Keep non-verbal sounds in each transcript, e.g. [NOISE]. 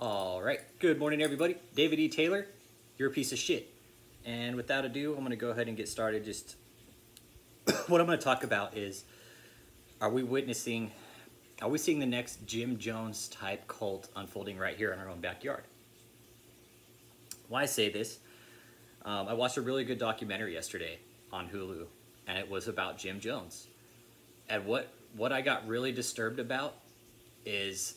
All right. Good morning, everybody. David E. Taylor, you're a piece of shit. And without ado, I'm going to go ahead and get started. Just [COUGHS] what I'm going to talk about is are we witnessing, are we seeing the next Jim Jones type cult unfolding right here in our own backyard? Why I say this, um, I watched a really good documentary yesterday on Hulu, and it was about Jim Jones. And what, what I got really disturbed about is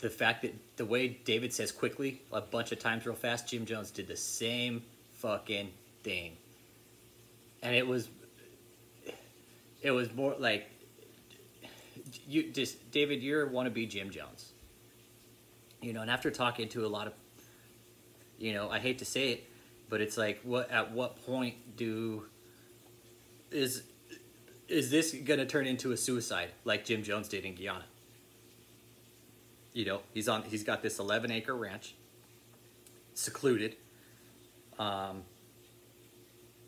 the fact that the way David says quickly a bunch of times real fast, Jim Jones did the same fucking thing. And it was it was more like you just David, you're wannabe Jim Jones. You know, and after talking to a lot of you know, I hate to say it, but it's like what at what point do is is this gonna turn into a suicide like Jim Jones did in Guyana? You know, he's on. He's got this 11 acre ranch, secluded. Um,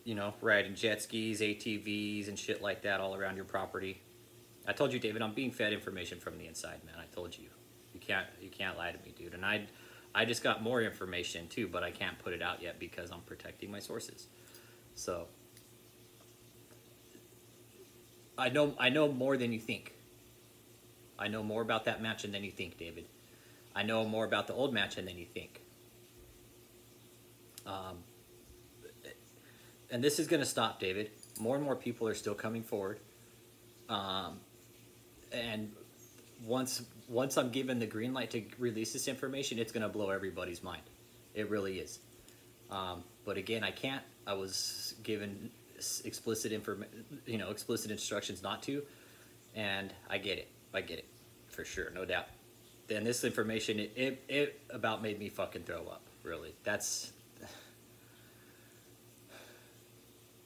you know, riding jet skis, ATVs, and shit like that all around your property. I told you, David, I'm being fed information from the inside, man. I told you, you can't, you can't lie to me, dude. And I, I just got more information too, but I can't put it out yet because I'm protecting my sources. So, I know, I know more than you think. I know more about that match than you think, David. I know more about the old match than you think. Um, and this is going to stop, David. More and more people are still coming forward. Um, and once once I'm given the green light to release this information, it's going to blow everybody's mind. It really is. Um, but again, I can't. I was given explicit inform, you know, explicit instructions not to, and I get it. I get it, for sure, no doubt. Then this information, it, it, it about made me fucking throw up, really. That's, [SIGHS]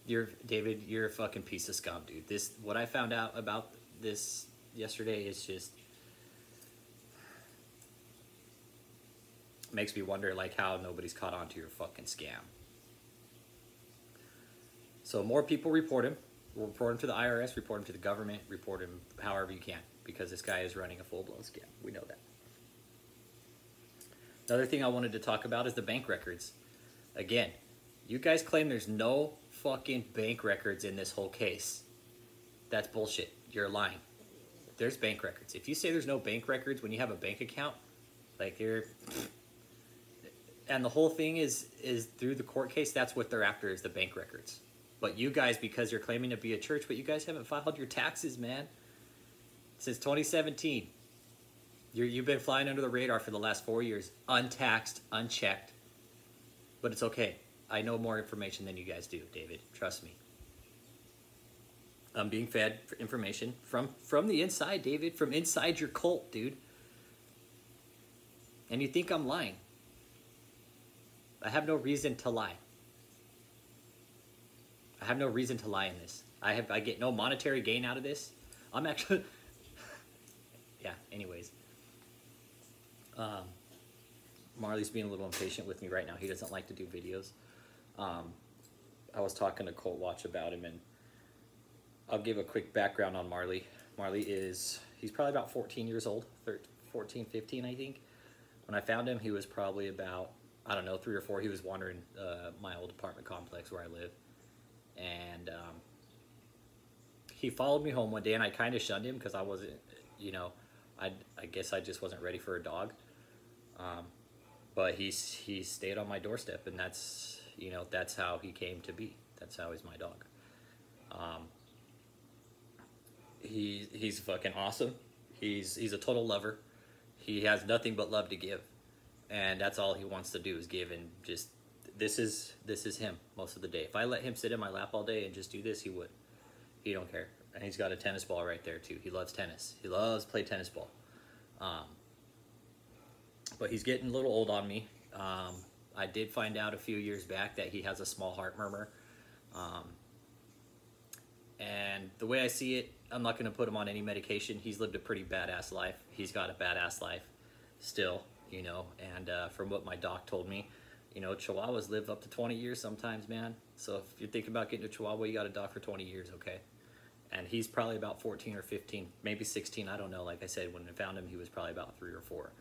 you're, David, you're a fucking piece of scum, dude. This, what I found out about this yesterday is just, [SIGHS] makes me wonder, like, how nobody's caught on to your fucking scam. So more people report him. Report him to the IRS, report him to the government, report him however you can because this guy is running a full-blown scam. We know that. The other thing I wanted to talk about is the bank records. Again, you guys claim there's no fucking bank records in this whole case. That's bullshit. You're lying. There's bank records. If you say there's no bank records when you have a bank account, like you're and the whole thing is is through the court case, that's what they're after is the bank records. But you guys, because you're claiming to be a church, but you guys haven't filed your taxes, man since 2017. you you've been flying under the radar for the last four years, untaxed, unchecked. But it's okay. I know more information than you guys do, David. Trust me. I'm being fed information from from the inside, David, from inside your cult, dude. And you think I'm lying. I have no reason to lie. I have no reason to lie in this. I have I get no monetary gain out of this. I'm actually anyways. Um, Marley's being a little impatient with me right now. He doesn't like to do videos. Um, I was talking to Colt Watch about him, and I'll give a quick background on Marley. Marley is, he's probably about 14 years old, 13, 14, 15, I think. When I found him, he was probably about, I don't know, three or four. He was wandering uh, my old apartment complex where I live. And um, he followed me home one day, and I kind of shunned him because I wasn't, you know, I, I guess I just wasn't ready for a dog. Um, but he's he stayed on my doorstep, and that's you know that's how he came to be. That's how he's my dog. Um, he he's fucking awesome. He's he's a total lover. He has nothing but love to give, and that's all he wants to do is give. And just this is this is him most of the day. If I let him sit in my lap all day and just do this, he would. He don't care and he's got a tennis ball right there too. He loves tennis. He loves play tennis ball. Um, but he's getting a little old on me. Um, I did find out a few years back that he has a small heart murmur. Um, and the way I see it, I'm not going to put him on any medication. He's lived a pretty badass life. He's got a badass life still, you know. And uh, from what my doc told me, you know, Chihuahuas live up to 20 years sometimes, man. So if you're thinking about getting a Chihuahua, you got a doc for 20 years, okay? And he's probably about 14 or 15, maybe 16. I don't know. Like I said, when I found him, he was probably about three or four.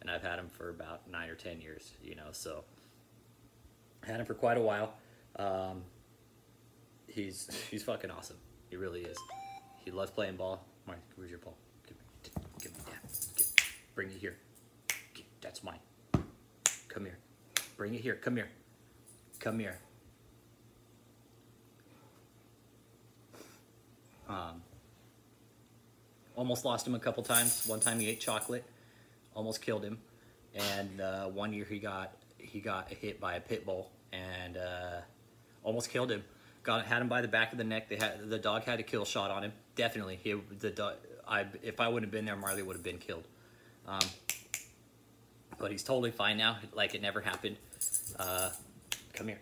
and I've had him for about nine or ten years. You know, so had him for quite a while. Um, he's [LAUGHS] he's fucking awesome. He really is. He loves playing ball. Mark, where's your ball? Give me, give me that. Give, bring it here. Give- That's mine. Come here. Bring it here. Come here. Come here. Um, almost lost him a couple times. One time he ate chocolate, almost killed him, and uh, one year he got he got hit by a pit bull and uh, almost killed him. Got had him by the back of the neck. They had the dog had a kill shot on him. Definitely, he the dog. I if I wouldn't have been there, Marley would have been killed. Um, but he's totally fine now, like it never happened. Uh, come here,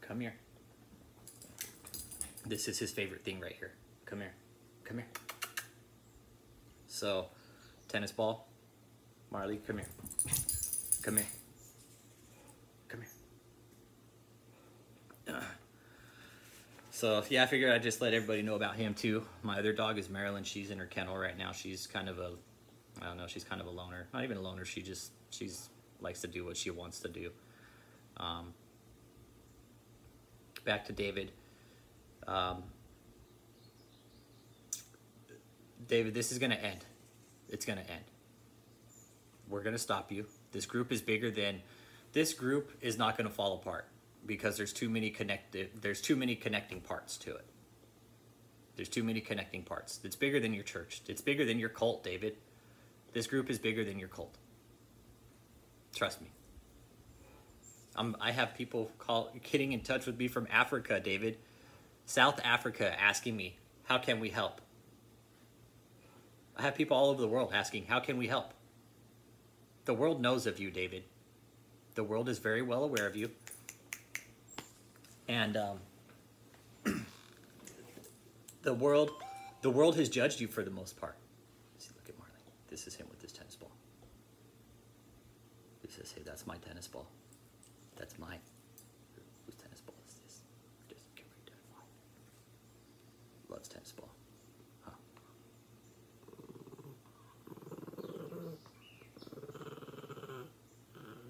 come here. This is his favorite thing right here. Come here, come here. So, tennis ball, Marley, come here, come here, come here. [SIGHS] So yeah, I figured I'd just let everybody know about him too. My other dog is Marilyn. She's in her kennel right now. She's kind of a, I don't know. She's kind of a loner. Not even a loner. She just she's likes to do what she wants to do. Um, back to David. Um, David, this is gonna end. It's gonna end. We're gonna stop you. This group is bigger than. This group is not gonna fall apart because there's too many connected. There's too many connecting parts to it. There's too many connecting parts. It's bigger than your church. It's bigger than your cult, David. This group is bigger than your cult. Trust me. I'm, I have people call getting in touch with me from Africa, David, South Africa, asking me, "How can we help?" I have people all over the world asking, "How can we help?" The world knows of you, David. The world is very well aware of you, and um, [CLEARS THROAT] the world, the world has judged you for the most part. See, look at Marley. This is him with his tennis ball. He says, "Hey, that's my tennis ball. That's mine. Whose tennis ball is this? Just get right there. Fine. Loves tennis ball. Huh?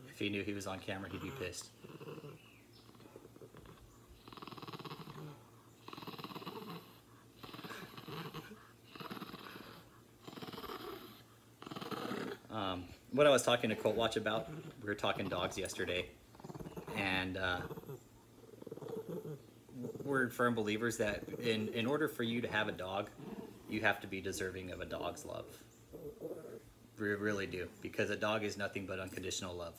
If he knew he was on camera, he'd be pissed. Um, what I was talking to Colt Watch about, we were talking dogs yesterday, and uh, we're firm believers that in, in order for you to have a dog, you have to be deserving of a dog's love. We really do, because a dog is nothing but unconditional love.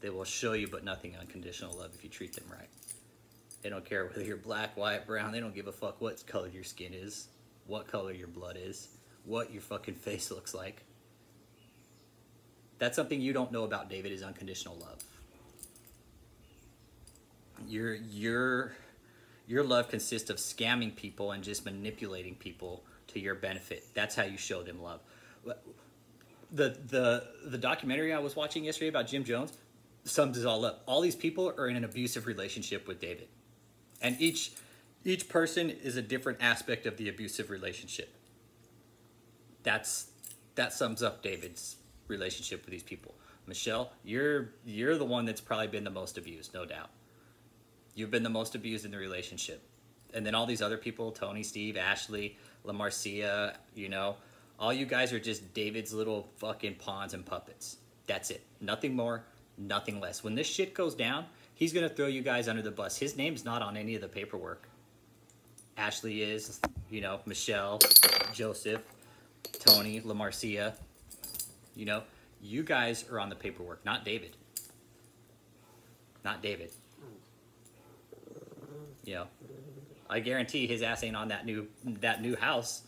They will show you but nothing unconditional love if you treat them right. They don't care whether you're black, white, brown. They don't give a fuck what color your skin is, what color your blood is, what your fucking [LAUGHS] face looks like. That's something you don't know about David is unconditional love. Your your your love consists of scamming people and just manipulating people to your benefit. That's how you show them love. The the the documentary I was watching yesterday about Jim Jones sums it all up. All these people are in an abusive relationship with David. And each each person is a different aspect of the abusive relationship. That's that sums up David's relationship with these people. Michelle, you're you're the one that's probably been the most abused, no doubt. You've been the most abused in the relationship. And then all these other people, Tony, Steve, Ashley, La Marcia, you know, all you guys are just David's little fucking pawns and puppets. That's it. Nothing more, nothing less. When this shit goes down, he's gonna throw you guys under the bus. His name's not on any of the paperwork. Ashley is, you know, Michelle, Joseph, Tony, LaMarcia. You know, you guys are on the paperwork, not David. Not David. You know, I guarantee his ass ain't on that new that new house.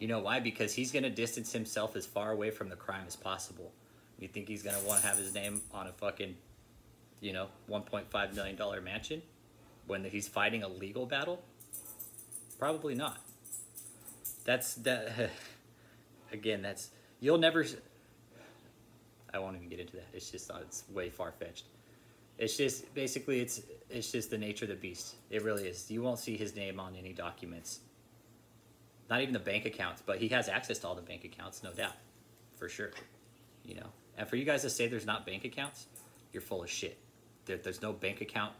You know why? Because he's gonna distance himself as far away from the crime as possible. You think he's gonna want to have his name on a fucking, you know, 1.5 million dollar mansion when he's fighting a legal battle? Probably not. That's that. [LAUGHS] Again, that's you'll never. I won't even get into that. It's just uh, it's way far fetched. It's just basically it's it's just the nature of the beast. It really is. You won't see his name on any documents. Not even the bank accounts, but he has access to all the bank accounts, no doubt, for sure. You know, And for you guys to say there's not bank accounts, you're full of shit. There, there's no bank account.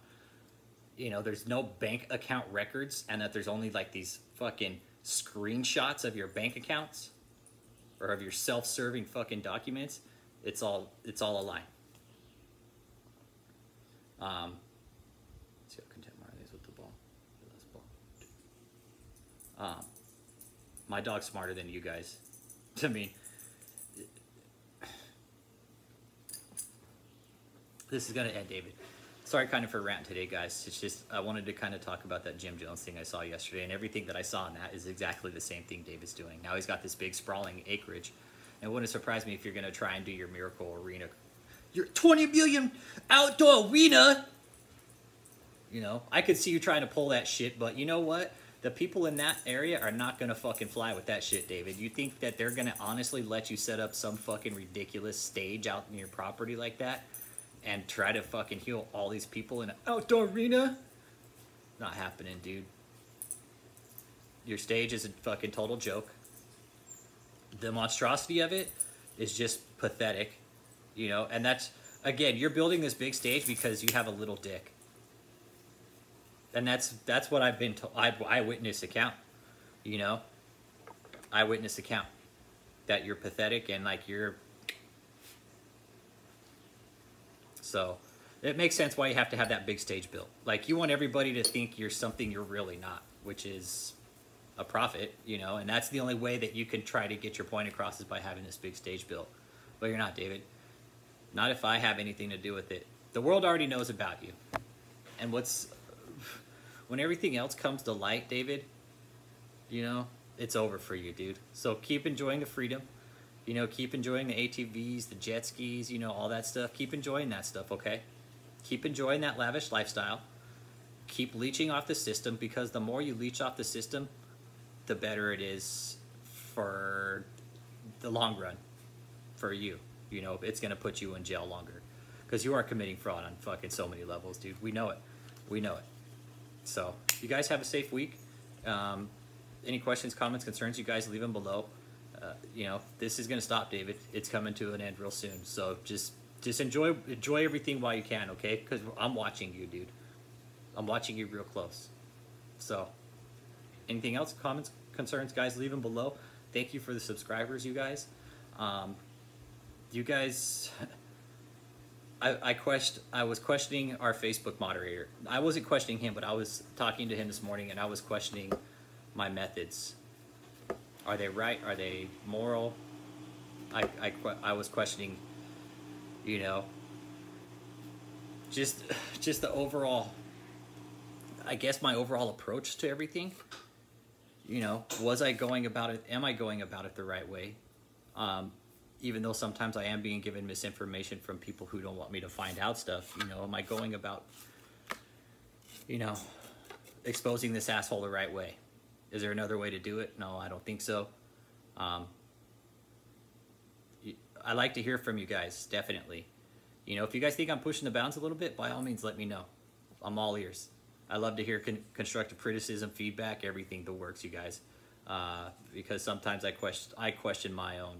You know, there's no bank account records, and that there's only like these fucking screenshots of your bank accounts or of your self-serving fucking documents. It's all it's all a lie. Um, see how content Marley is with the ball. Last ball. Um, my dog's smarter than you guys. [LAUGHS] I mean, this is gonna end, David. Sorry, kind of for rant today, guys. It's just I wanted to kind of talk about that Jim Jones thing I saw yesterday, and everything that I saw in that is exactly the same thing David's doing. Now he's got this big sprawling acreage, and it wouldn't surprise me if you're gonna try and do your miracle arena, your 20 million outdoor arena. You know, I could see you trying to pull that shit, but you know what? The people in that area are not gonna fucking fly with that shit, David. You think that they're gonna honestly let you set up some fucking ridiculous stage out in your property like that? And try to fucking heal all these people in an outdoor arena. Not happening, dude. Your stage is a fucking total joke. The monstrosity of it is just pathetic, you know, and that's again, you're building this big stage because you have a little dick. And that's that's what I've been told. I eyewitness account, you know, eyewitness account that you're pathetic and like you're So it makes sense why you have to have that big stage built. Like you want everybody to think you're something you're really not, which is a prophet, you know, and that's the only way that you can try to get your point across is by having this big stage built. But you're not, David. Not if I have anything to do with it. The world already knows about you. And what's when everything else comes to light, David, you know, it's over for you, dude. So keep enjoying the freedom. You know, keep enjoying the ATVs, the jet skis, you know, all that stuff. Keep enjoying that stuff, okay? Keep enjoying that lavish lifestyle. Keep leeching off the system because the more you leech off the system, the better it is for the long run for you. You know, it's going to put you in jail longer because you are committing fraud on fucking so many levels, dude. We know it. We know it. So, you guys have a safe week. Um, any questions, comments, concerns, you guys leave them below uh, you know, this is going to stop, David. It's coming to an end real soon. So just just enjoy enjoy everything while you can, okay? Because I'm watching you, dude. I'm watching you real close. So, anything else, comments, concerns, guys, leave them below. Thank you for the subscribers, you guys. Um, you guys, [LAUGHS] I, I quest, I was questioning our Facebook moderator. I wasn't questioning him, but I was talking to him this morning, and I was questioning my methods are they right? Are they moral? I, I, I was questioning, you know, just [SIGHS] just the overall, I guess my overall approach to everything. You know, was I going about it? Am I going about it the right way? Um, even though sometimes I am being given misinformation from people who don't want me to find out stuff, you know, am I going about, you know, exposing this asshole the right way? Is there another way to do it? No, I don't think so. Um, I like to hear from you guys, definitely. You know, if you guys think I'm pushing the bounds a little bit, by all means, let me know. I'm all ears. I love to hear con constructive criticism, feedback, everything that works, you guys. Uh, because sometimes I question, I question my own,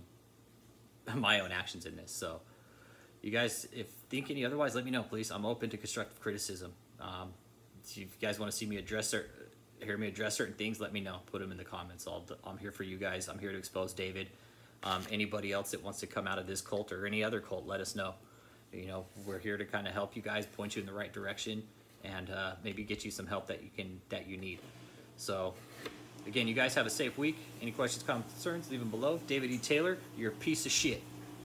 [LAUGHS] my own actions in this. So, you guys, if think any otherwise, let me know, please. I'm open to constructive criticism. Um, if you guys want to see me address hear me address certain things, let me know. Put them in the comments. I'll, I'm here for you guys. I'm here to expose David. Um, anybody else that wants to come out of this cult or any other cult, let us know. You know, we're here to kind of help you guys, point you in the right direction, and uh, maybe get you some help that you can that you need. So, again, you guys have a safe week. Any questions, comments, concerns, leave them below. David E. Taylor, you're a piece of shit.